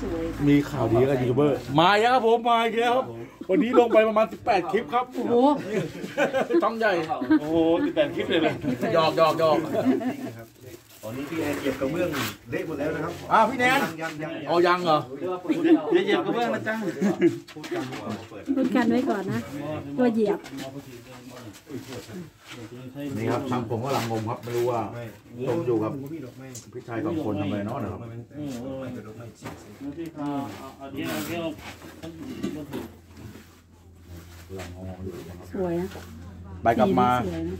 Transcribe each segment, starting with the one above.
สวยค่ะมีข่าวดีกับยูทูบเบอร์ มาแล้วครับผมมาอีกแล้วครับ วันนี้ลงไปประมาณ 18 คลิปครับ โอ้โหต้องใหญ่ โอ้โห18 คลิปเลยเลยหยอกหยอกหยอกต อนนี้พี่แอนเหยียบกระเบื้องเละหมดแล้วนะครับอ้าวพี่แนนยังยังยังเอายังเหรออย่าเหยียบกระเบื้องนะจ๊ะพูดกันหัวเปิดพูดกันไว้ก่อนนะตัวเหยียบนี่ครับช่างผมกำลังงมครับไม่รู้ว่าไม่ตกอยู่ครับพี่ดอกไม้พี่ชายสองคนทำอะไรเนาะนะครับมันไม่เป็นดอกไม้เสียงเอาเดี๋ยวเอาเดี๋ยวกำลังงมอยู่นะครับสวยนะไปกลับมาสวยนะ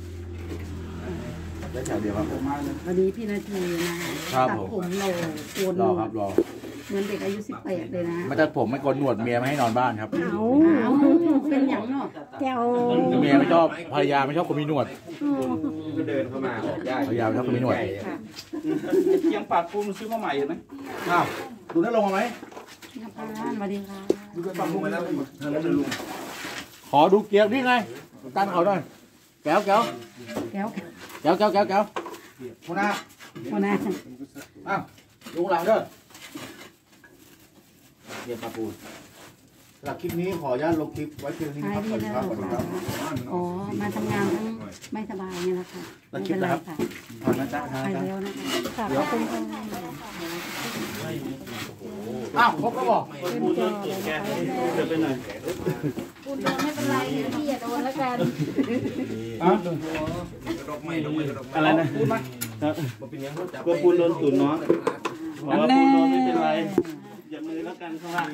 ได้แถวเดียวครับผม วันนี้พี่นาทีนะครับตัดผม ผมโลโกนหนรอวครัดบรอเหมือนเด็กอายุสิบแปดเลยนะไม่ตัดผมไม่โกนหนวดเมียไม่ให้นอนบ้านครับ เอาเอาเป็นอย่างเนาะแก้วเมียไม่ชอบภรรยาไม่ชอบคนมีหนวด ก็เดินเข้ามาบอกย่าภรรยาไม่ชอบคนมีหนวดค่ะเคียงปากปูนซื้อมาใหม่เห็นไหมอ้าวดูนั่นลงมาไหมพี่นภาสวัสดีค่ะดูกระปังลงมาแล้วแล้วจะลุงขอดูเกียร์นี่ไงตั้งเขาหน่อยแก้วแก้วแก้วแก้ว แก้วแก้วแก้วหัวหน้าคนนะอ้าวดูหลังเด้อเกียร์ปลาปูนสำหรับคลิปนี้ขออนุญาตลงคลิปไว้เพียงนี้หายครับดีสวัสดีแล้วครับสวัสดีครับอ๋อมาทำงานทั้งไม่สบายเนี่ยแหละค่ะไม่เป็นไรค่ะขอบคุณนะจ๊ะไปแล้วนะคะขอบคุณค่ะอ้าวครบแล้วบอกปูนโดนตูดแกเดี๋ยวไปหน่อย คุณโดนไม่เป็นไรเดี๋ยวพี่อย่าโดนแล้วกันอะดอกไม้ดอกไม้ดอกไม้อะไรนะพูดมาครับบอกเป็นยังเขาจับกลัวปูนโดนตูดน้องบอกว่าปูนโดนไม่เป็นไรอย่ามือแล้วกันเขาว่า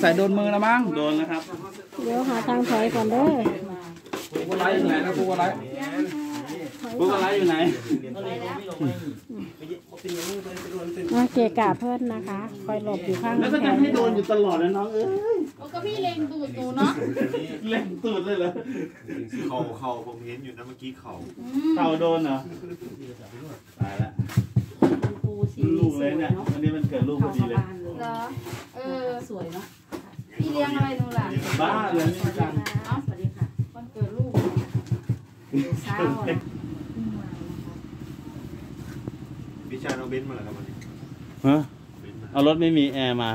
ใส่โดนมือแล้วมั้งโดนนะครับเดี๋ยวหาทางถอยก่อนเด้อกูอะไรอยู่ไหนนะกูอะไรปูอะไรอยู่ไหนมาเกะกะเพื่อนนะคะ คอยหลบอยู่ข้างแล้วก็จะให้โดนอยู่ตลอดนะน้องเอ้ย ก็พี่เล็งตูดหนูเนาะเล่นตูดเลยเหรอเข่าเข่าผมเห็นอยู่นะเมื่อกี้เข่าเข่าโดนเหรอตายละปูสีลูกเลยเนี่ยวันนี้มันเกิดลูกพเขาอดีสะเลยบานเลย เหรอเออ สวยเนาะพี่เลี้ยงอะไรหนูล่ะ บ้าเลยสวัสดีค่ะสวัสดีค่ะวันเกิดลูกเช้าอะพี่ชายเอาเบนซ์มาเหรอครับวันนี้ฮะ เอารถไม่มีแอร์มา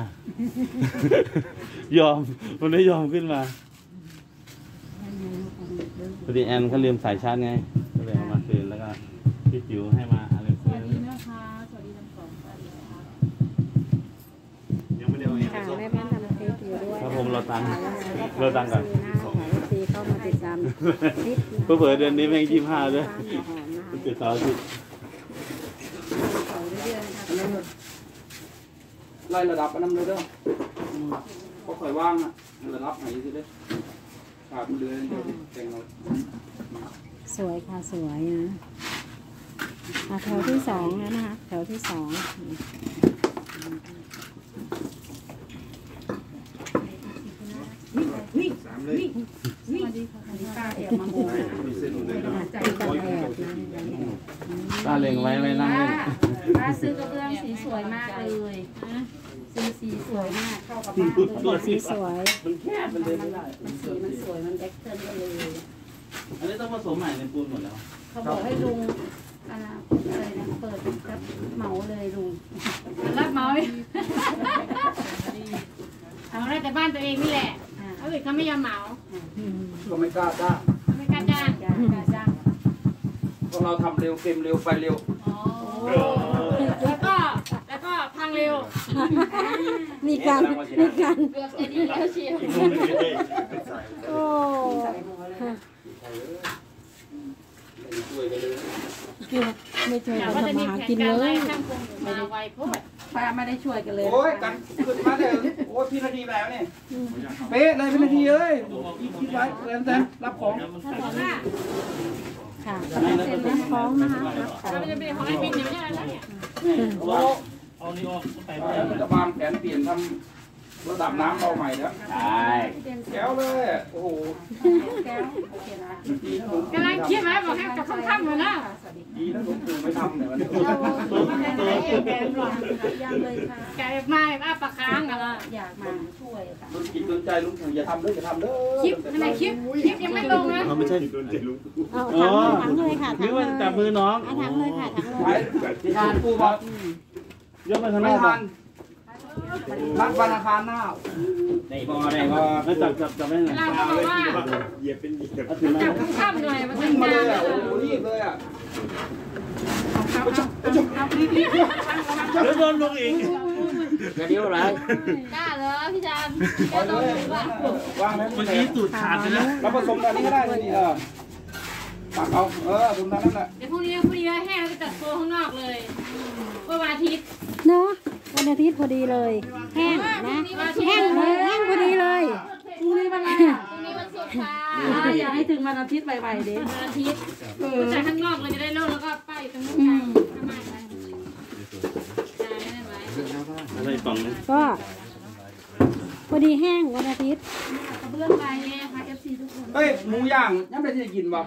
ยอม มันไม่ยอมขึ้นมาพอดีแอนเขาลืมสายชาร์จไง ก็เลยเอามาคืนแล้วก็พี่จิ๋วให้มาอะไรคืนนะคะสวัสดีค่ะคะยังไม่ได้เอาเองค่ะแม่แม่ทำคลิปอยู่ด้วยครับผมเราตังค์เราตังค์ก่อนหน้าของทีเข้ามาติดตามคลิปเพื่อเผื่อเดือนนี้แม่งยี่ห้าด้วยเปิดเสาร์อาทิเรื่อยๆนะคะ ไล่ระดับอันนั้นเลยเด้ออืมเพราะข่อยว่างอะระดับไหนสิเด้อขาดมันเลยเดี๋ยวแต่งเอาสวยค่ะสวยนะอะแถวที่สองแล้วนะคะแถวที่สองสามเลยป้าแอบมาโมงนะมีเส้นเลยนะใจกันแอบนะตาเล็งไว้ไม่นั่งเล่นป้าซื้อกระเบื้องสีสวยมากเลย สีสีสวยมากเข้ากับบ้านเลยสีสวย มันแคบมันเลยไม่ได้มันสีมันสวยมันแบ็คเทิร์นกันเลย อันนี้ต้องผสมใหม่ในปูนหมดแล้วเขาบอกให้ลุงอนาคตอะไรนะเปิดรับเหมาเลยลุงรับเมาส์เอาได้แต่บ้านตัวเองนี่แหละอ่าเขาอื่นเขาไม่ยอมเหมาก็ไม่กล้าจ้างไม่กล้าจ้างจ้างจ้างเพราะเราทำเร็วเต็มเร็วไปเร็วอ๋อแล้วก็แล้วก็พังเร็ว มีการมีการเกือบจะดีแล้วเชียวโอ้ช่วยกันเลยไม่ช่วยแต่กันว่าจะทำมีมาหาแผกินนการเลไล่ยช่างคงมาไวโพดป้าไม่ได้ช่วยกันเลยโอ้ยกันขึ้นมาเดี๋ยวโอ้ยพี่นาทีแล้วเนี่ยเป๊ะเลยพี่นาทีเอ้ยคิดไว้เรียนแซนรับของถ้าบอกว่าค่ะเซ็นนะฟ้องนะคะรับของเราจะเป็นของไอ้บินอยู่ไม่ใช่แล้วเนี่ยโอ้ มันจะวางแผนเปลี่ยนทำระดับน้ำเราใหม่แล้วใช่แก้วเลย โอ้โหแก้วโอเคนะดีนะผมกำลังคิดไว้บอกให้กับค่ำๆอยู่นะดีนะผมถึงไม่ทำเนี่ยวันนี้เราแกงหลังยังเลยค่ะแกมาแบบอ้าปากค้างอะล่ะอยากมาช่วยค่ะลุงกินสนใจลุงถึงอย่าทำเด้ออย่าทำเด้อคลิปนั่นแหละคลิปคลิปยังไม่ลงนะไม่ใช่โดนใจลุงเอาถังเลยค่ะถันึงกเลว่ายจับมือน้องถังเลยค่ะถังไปเลยทานปูบอก ยกไปข้างนไม่อกทานถนัดวันอังคารหน้าได้บ่ได้บ่แล้วจับจับจับได้ไงเวลาเขาบอกว่า เหยียบเป็นเหยียบเอาถือมาจับข้ามหน่อยมันวิ่จะงมาเลยยาอะวโอ้โหรีบเลยอะแล้วโดนลงอีกกระเดียวอะไรกล้าเหรอพี่จามปล่อยเลยว่างไหมเมื่อกี้สูตรขาดไปแล้วเราผสมกันนี้ก็ได้นี่เออปักเอาเออผสมกันนั่นแหละเดี๋ยวพรุ่งนี้พรุ่งนี้แห้งแล้วไปจัดโซข้างนอกเลยเมื่อวันอาทิตย์ เนาะวันอาทิตย์พอดีเลย แห้งนะแห้งเลยแห้งพอดีเลยพรุ่งนี้วันอะไรอะพรุ่งนี้วันศุกร์ค่ะอยากให้ถึงวันอาทิตย์ไวๆเด้วันอาทิตย์ไปจัดข้างนอกเลยจะได้เลิกแล้วก็ไปตรงนู้นกันทำไมไปจ่ายได้ไหมอะไรกล่องนึงก็พอดีแห้งวันอาทิตย์กระเบื้องไปไงค่ะ FC ทุกคน เฮ้ยหมูย่างยังไม่ได้กินป่ะ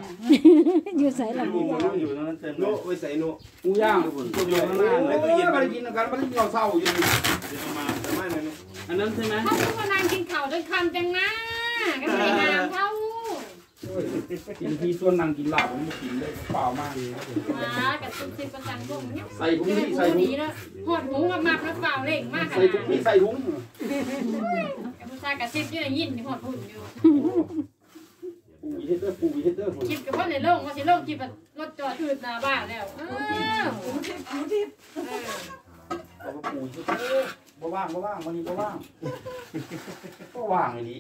อยู่ใส่ละอยู่อยู่ตรงนั้นเต็มเลโน้ยไว้ใส่โน้หมูย่างตัวอยู่ข้างหน้าเอเลยอไม่ได้กินกันไม่ได้กินข้าวเศร้าอยู่นี่มาแต่ไม่เลยอันนั้นใช่ไหมเขาพูดว่านางกินข้าวจนคำจังนะก็ไม่ได้งามเท่ากินทีส่วนนางกินเหล้าผมไม่กินเลยเปล่ามากมากับซุปซิปกันจังพวกนี้ใส่ถุงไม่นี่ได้ใส่พูดถุงนี้แล้วหอดหูกับมักแล้วเปล่าเล่งมากขใส่นาดถุงนี่ใส่ถุงกับผู้ชายกับซิปอยู่ในยินที่หอดหุ่นอยู่ปู อีเฮเตอร์ปูอีเฮเตอร์คิดกับพ่อในโล่งว่าสิโล่งคิดว่ารถจอดถืดหน้าบ้านแล้วเออเอาไปปูอีเฮเตอร์บ่ว่างบ่ว่างวันนี้บ่ว่างก็ว่างไอ้นี้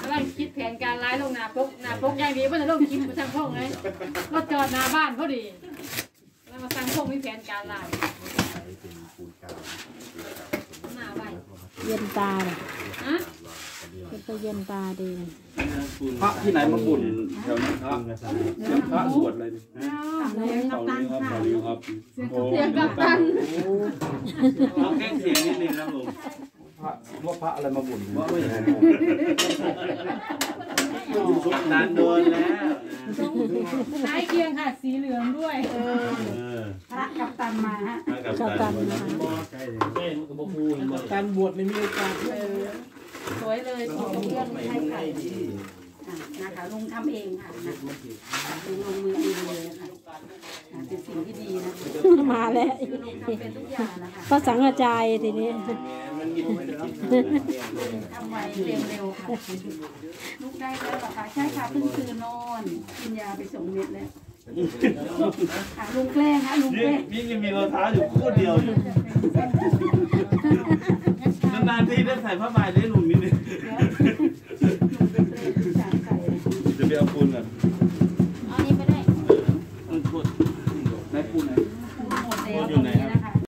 กำลังคิดแผนการร้ายลงนาปกนาปกอย่างดีว่าจะลงคิดมาทางพงเลยรถจอดหน้าบ้านพอดีแล้วมาทางพงมีแผนการร้ายหน้าไว้เย็นตาเลยฮะ เป็นตัวเย็นตาดีพระที่ไหนมาบุญแถวนี้พระกระสายพระสวดเลยกับตันค่ะครับเสียงกับตันเอาแค่เสียงนิดนึงครับผมพระว่าพระอะไรมาบุญว่าไม่เห็นนานโดนแล้วใช้เคียงค่ะสีเหลืองด้วยเออพระกับตันมาฮะกับข้าวตัตันนนะคะการบวชไม่มีโอกาส สวยเลยสีกระเบื้องให้ค่ะอะนะคะลุงทำเองค่ะนะลุงลงมือเองเลยนะคะอะเป็นสิ่งที่ดีนะมาแล้วคือลุงทำเป็นทุกอย่างนะคะก็สังกระจายทีนี้ ทำไวเร็วเร็วค่ะลูกได้แล้วเหรอคะใช่ค่ะเพิ่งคืนนอนกินยาไปสองเม็ดแล้วค่ะลุงแกล้งค่ะลุงแกนี่ล้งนี่ยังมีรองเท้าอยู่คู่เดียวอยู่นานๆที่ได้ใส่ผ้าใบได้